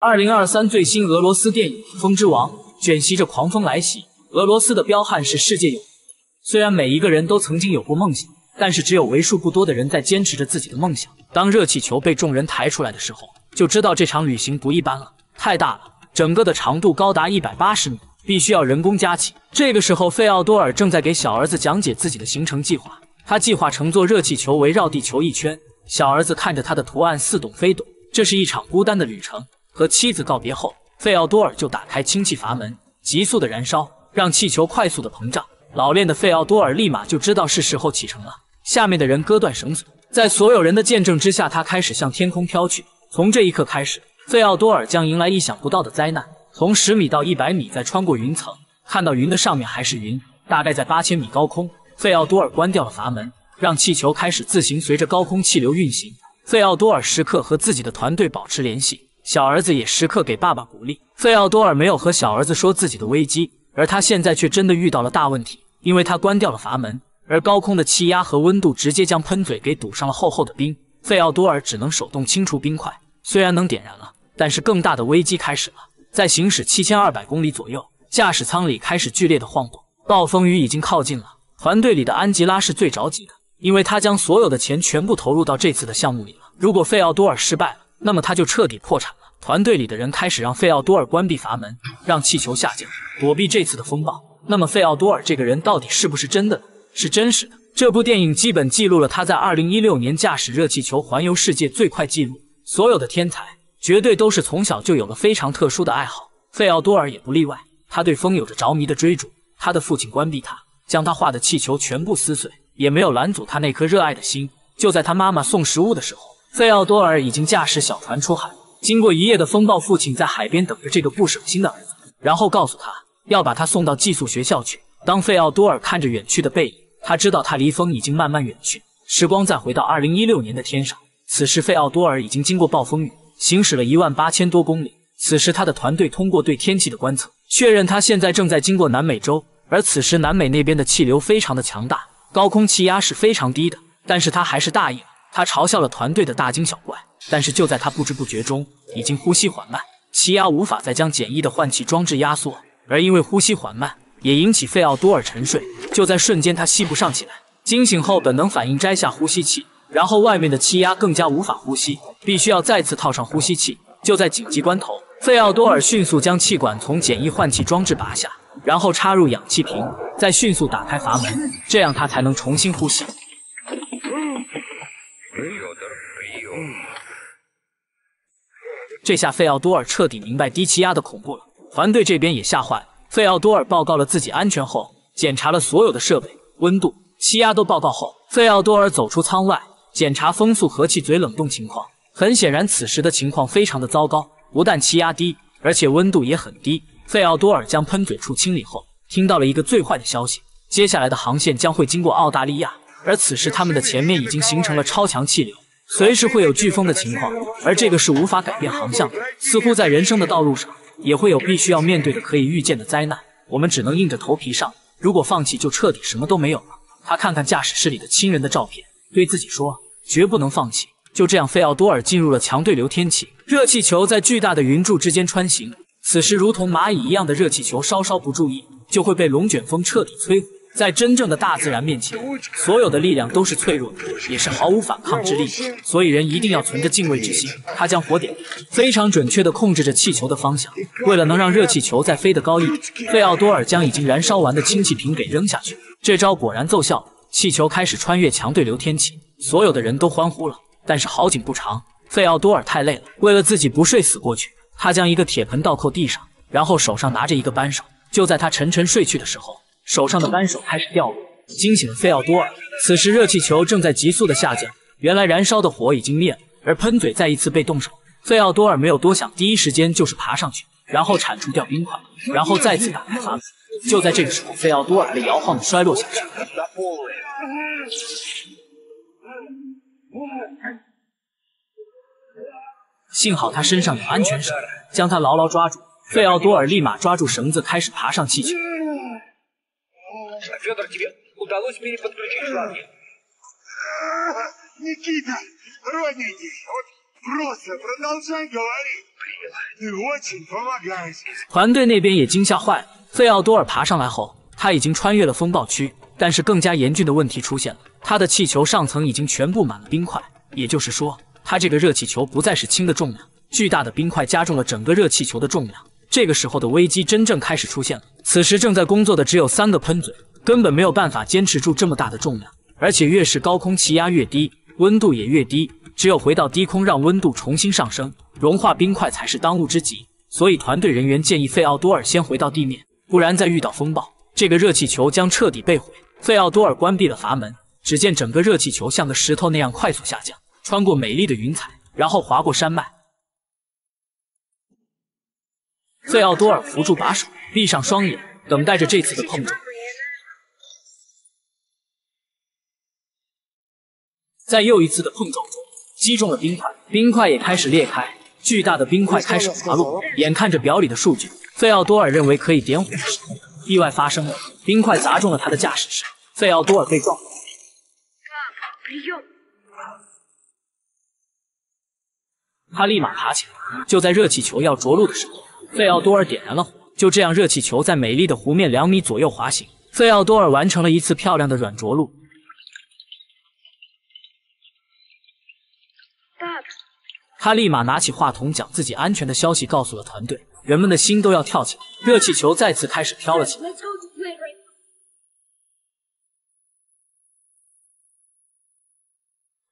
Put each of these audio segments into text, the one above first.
二零二三最新俄罗斯电影《风之王》卷袭着狂风来袭。俄罗斯的彪悍是世界有。虽然每一个人都曾经有过梦想，但是只有为数不多的人在坚持着自己的梦想。当热气球被众人抬出来的时候，就知道这场旅行不一般了，太大了，整个的长度高达一百八十米，必须要人工加起。这个时候，费奥多尔正在给小儿子讲解自己的行程计划。他计划乘坐热气球围绕地球一圈。小儿子看着他的图案似懂非懂。这是一场孤单的旅程。和妻子告别后，费奥多尔就打开氢气阀门，急速的燃烧，让气球快速的膨胀。老练的费奥多尔立马就知道是时候启程了。下面的人割断绳索，在所有人的见证之下，他开始向天空飘去。从这一刻开始，费奥多尔将迎来意想不到的灾难。从十米到一百米，再穿过云层，看到云的上面还是云。大概在八千米高空，费奥多尔关掉了阀门，让气球开始自行随着高空气流运行。费奥多尔时刻和自己的团队保持联系。小儿子也时刻给爸爸鼓励。费奥多尔没有和小儿子说自己的危机，而他现在却真的遇到了大问题，因为他关掉了阀门，而高空的气压和温度直接将喷嘴给堵上了厚厚的冰。费奥多尔只能手动清除冰块，虽然能点燃了，但是更大的危机开始了。在行驶七千二百公里左右，驾驶舱里开始剧烈的晃动，暴风雨已经靠近了。团队里的安吉拉是最着急的，因为他将所有的钱全部投入到这次的项目里了。如果费奥多尔失败了，那么他就彻底破产了。团队里的人开始让费奥多尔关闭阀门，让气球下降，躲避这次的风暴。那么费奥多尔这个人到底是不是真的？是真实的。这部电影基本记录了他在2016年驾驶热气球环游世界最快纪录。所有的天才绝对都是从小就有了非常特殊的爱好，费奥多尔也不例外。他对风有着着迷的追逐。他的父亲关闭他，将他画的气球全部撕碎，也没有拦阻他那颗热爱的心。就在他妈妈送食物的时候，费奥多尔已经驾驶小船出海。经过一夜的风暴，父亲在海边等着这个不省心的儿子，然后告诉他要把他送到寄宿学校去。当费奥多尔看着远去的背影，他知道他离风已经慢慢远去。时光再回到二零一六年的天上，此时费奥多尔已经经过暴风雨，行驶了一万八千多公里。此时他的团队通过对天气的观测，确认他现在正在经过南美洲，而此时南美那边的气流非常的强大，高空气压是非常低的。但是他还是答应了，他嘲笑了团队的大惊小怪。但是就在他不知不觉中，已经呼吸缓慢，气压无法再将简易的换气装置压缩，而因为呼吸缓慢，也引起费奥多尔沉睡。就在瞬间，他吸不上气来，惊醒后本能反应摘下呼吸器，然后外面的气压更加无法呼吸，必须要再次套上呼吸器。就在紧急关头，费奥多尔迅速将气管从简易换气装置拔下，然后插入氧气瓶，再迅速打开阀门，这样他才能重新呼吸。这下费奥多尔彻底明白低气压的恐怖了，团队这边也吓坏了。费奥多尔报告了自己安全后，检查了所有的设备，温度、气压都报告后，费奥多尔走出舱外，检查风速和气嘴冷冻情况。很显然，此时的情况非常的糟糕，不但气压低，而且温度也很低。费奥多尔将喷嘴处清理后，听到了一个最坏的消息：接下来的航线将会经过澳大利亚，而此时他们的前面已经形成了超强气流。随时会有飓风的情况，而这个是无法改变航向的。似乎在人生的道路上，也会有必须要面对的可以预见的灾难。我们只能硬着头皮上。如果放弃，就彻底什么都没有了。他看看驾驶室里的亲人的照片，对自己说：绝不能放弃。就这样，费奥多尔进入了强对流天气。热气球在巨大的云柱之间穿行，此时如同蚂蚁一样的热气球，稍稍不注意，就会被龙卷风彻底摧毁。在真正的大自然面前，所有的力量都是脆弱的，也是毫无反抗之力。所以人一定要存着敬畏之心。他将火点，非常准确地控制着气球的方向。为了能让热气球再飞得高一点，费奥多尔将已经燃烧完的氢气瓶给扔下去。这招果然奏效，气球开始穿越强对流天气，所有的人都欢呼了。但是好景不长，费奥多尔太累了，为了自己不睡死过去，他将一个铁盆倒扣地上，然后手上拿着一个扳手。就在他沉沉睡去的时候。手上的扳手开始掉落，惊醒了费奥多尔。此时热气球正在急速的下降，原来燃烧的火已经灭了，而喷嘴再一次被冻上。费奥多尔没有多想，第一时间就是爬上去，然后铲除掉冰块，然后再次打开阀门。就在这个时候，费奥多尔被摇晃的摔落下去，幸好他身上有安全绳，将他牢牢抓住。费奥多尔立马抓住绳子，开始爬上气球。团队那边也惊吓坏了。费奥多尔爬上来后，他已经穿越了风暴区，但是更加严峻的问题出现了，他的气球上层已经全部满了冰块，也就是说，他这个热气球不再是轻的重量，巨大的冰块加重了整个热气球的重量。这个时候的危机真正开始出现了。此时正在工作的只有三个喷嘴，根本没有办法坚持住这么大的重量，而且越是高空气压越低，温度也越低。只有回到低空，让温度重新上升，融化冰块才是当务之急。所以团队人员建议费奥多尔先回到地面，不然再遇到风暴，这个热气球将彻底被毁。费奥多尔关闭了阀门，只见整个热气球像个石头那样快速下降，穿过美丽的云彩，然后划过山脉。费奥多尔扶住把手，闭上双眼，等待着这次的碰撞。在又一次的碰撞中。击中了冰块，冰块也开始裂开，巨大的冰块开始滑落。眼看着表里的数据，费奥多尔认为可以点火的时候，意外发生了，冰块砸中了他的驾驶室，费奥多尔被撞。他立马爬起来，就在热气球要着陆的时候，费奥多尔点燃了火，就这样，热气球在美丽的湖面两米左右滑行，费奥多尔完成了一次漂亮的软着陆。他立马拿起话筒，将自己安全的消息告诉了团队，人们的心都要跳起来。热气球再次开始飘了起来，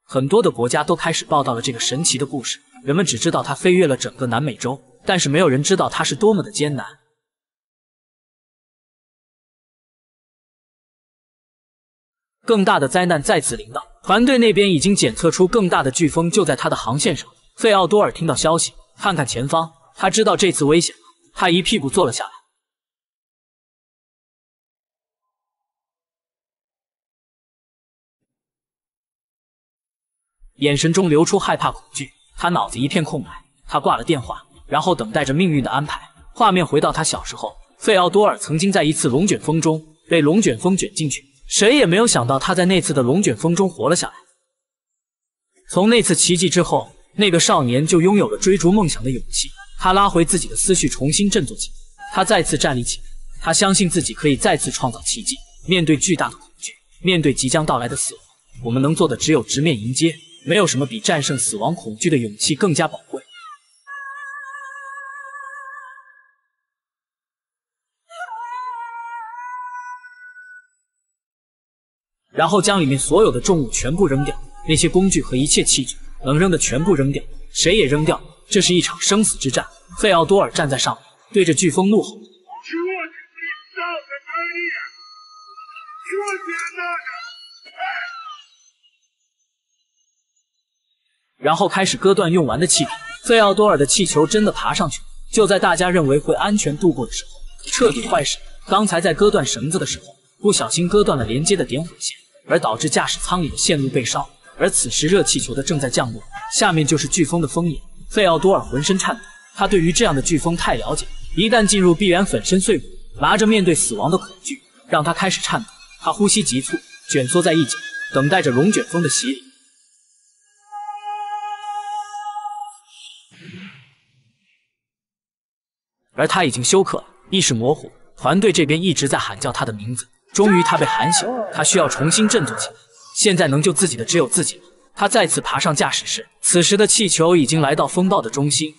很多的国家都开始报道了这个神奇的故事。人们只知道它飞越了整个南美洲，但是没有人知道它是多么的艰难。更大的灾难再次临到，团队那边已经检测出更大的飓风就在他的航线上。费奥多尔听到消息，看看前方，他知道这次危险了。他一屁股坐了下来，眼神中流出害怕、恐惧。他脑子一片空白，他挂了电话，然后等待着命运的安排。画面回到他小时候，费奥多尔曾经在一次龙卷风中被龙卷风卷进去，谁也没有想到他在那次的龙卷风中活了下来。从那次奇迹之后。那个少年就拥有了追逐梦想的勇气。他拉回自己的思绪，重新振作起来。他再次站立起来。他相信自己可以再次创造奇迹。面对巨大的恐惧，面对即将到来的死亡，我们能做的只有直面迎接。没有什么比战胜死亡恐惧的勇气更加宝贵。然后将里面所有的重物全部扔掉，那些工具和一切器具。能扔的全部扔掉，谁也扔掉。这是一场生死之战。费奥多尔站在上面，对着飓风怒吼，然后开始割断用完的气体。费奥多尔的气球真的爬上去了。就在大家认为会安全度过的时候，彻底坏事。刚才在割断绳子的时候，不小心割断了连接的点火线，而导致驾驶舱里的线路被烧。而此时，热气球的正在降落，下面就是飓风的风眼。费奥多尔浑身颤抖，他对于这样的飓风太了解，一旦进入，必然粉身碎骨。拿着面对死亡的恐惧，让他开始颤抖。他呼吸急促，蜷缩在一角，等待着龙卷风的洗礼。而他已经休克了，意识模糊。团队这边一直在喊叫他的名字。终于，他被喊醒，他需要重新振作起来。现在能救自己的只有自己了。他再次爬上驾驶室，此时的气球已经来到风暴的中心。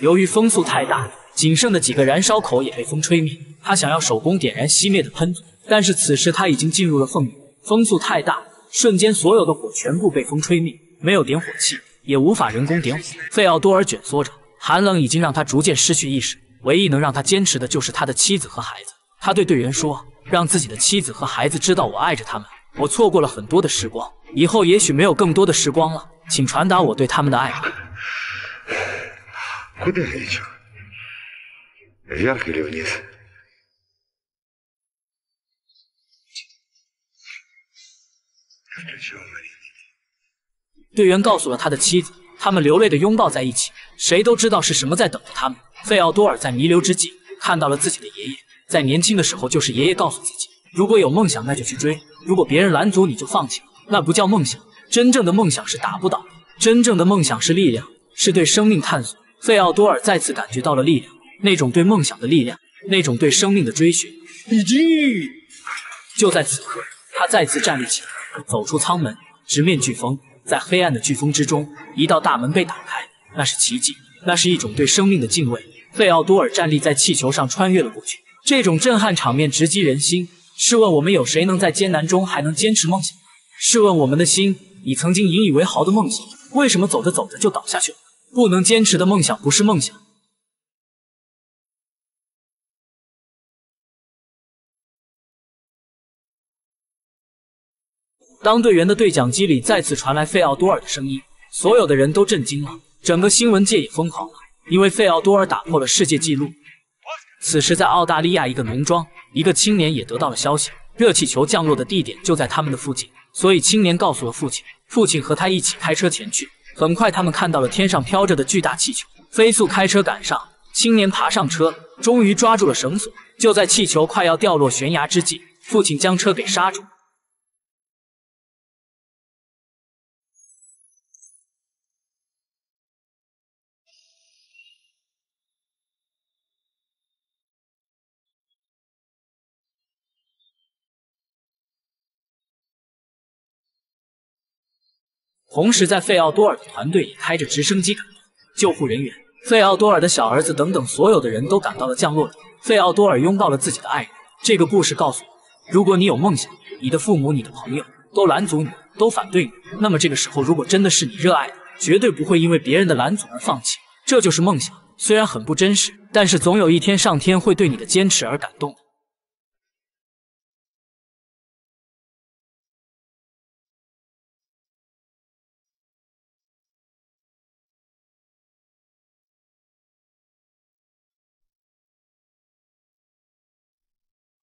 由于风速太大，仅剩的几个燃烧口也被风吹灭。他想要手工点燃熄灭的喷嘴，但是此时他已经进入了凤羽，风速太大，瞬间所有的火全部被风吹灭，没有点火器，也无法人工点火。费奥多尔蜷缩着，寒冷已经让他逐渐失去意识，唯一能让他坚持的就是他的妻子和孩子。他对队员说：“让自己的妻子和孩子知道我爱着他们。我错过了很多的时光，以后也许没有更多的时光了，请传达我对他们的爱吧。”队员告诉了他的妻子，他们流泪的拥抱在一起，谁都知道是什么在等着他们。费奥多尔在弥留之际看到了自己的爷爷。在年轻的时候，就是爷爷告诉自己，如果有梦想，那就去追。如果别人拦阻你就放弃了，那不叫梦想。真正的梦想是打不倒的，真正的梦想是力量，是对生命探索。费奥多尔再次感觉到了力量，那种对梦想的力量，那种对生命的追寻。已经。就在此刻，他再次站立起来，走出舱门，直面飓风。在黑暗的飓风之中，一道大门被打开，那是奇迹，那是一种对生命的敬畏。费奥多尔站立在气球上，穿越了过去。这种震撼场面直击人心。试问我们有谁能在艰难中还能坚持梦想？试问我们的心，你曾经引以为豪的梦想，为什么走着走着就倒下去了？不能坚持的梦想不是梦想。当队员的对讲机里再次传来费奥多尔的声音，所有的人都震惊了，整个新闻界也疯狂了，因为费奥多尔打破了世界纪录。此时，在澳大利亚一个农庄，一个青年也得到了消息，热气球降落的地点就在他们的附近，所以青年告诉了父亲，父亲和他一起开车前去。很快，他们看到了天上飘着的巨大气球，飞速开车赶上。青年爬上车，终于抓住了绳索。就在气球快要掉落悬崖之际，父亲将车给刹住。同时，在费奥多尔的团队也开着直升机赶到，救护人员、费奥多尔的小儿子等等，所有的人都赶到了降落点。费奥多尔拥抱了自己的爱人。这个故事告诉我，如果你有梦想，你的父母、你的朋友都拦阻你，都反对你，那么这个时候，如果真的是你热爱的，绝对不会因为别人的拦阻而放弃。这就是梦想，虽然很不真实，但是总有一天上天会对你的坚持而感动的。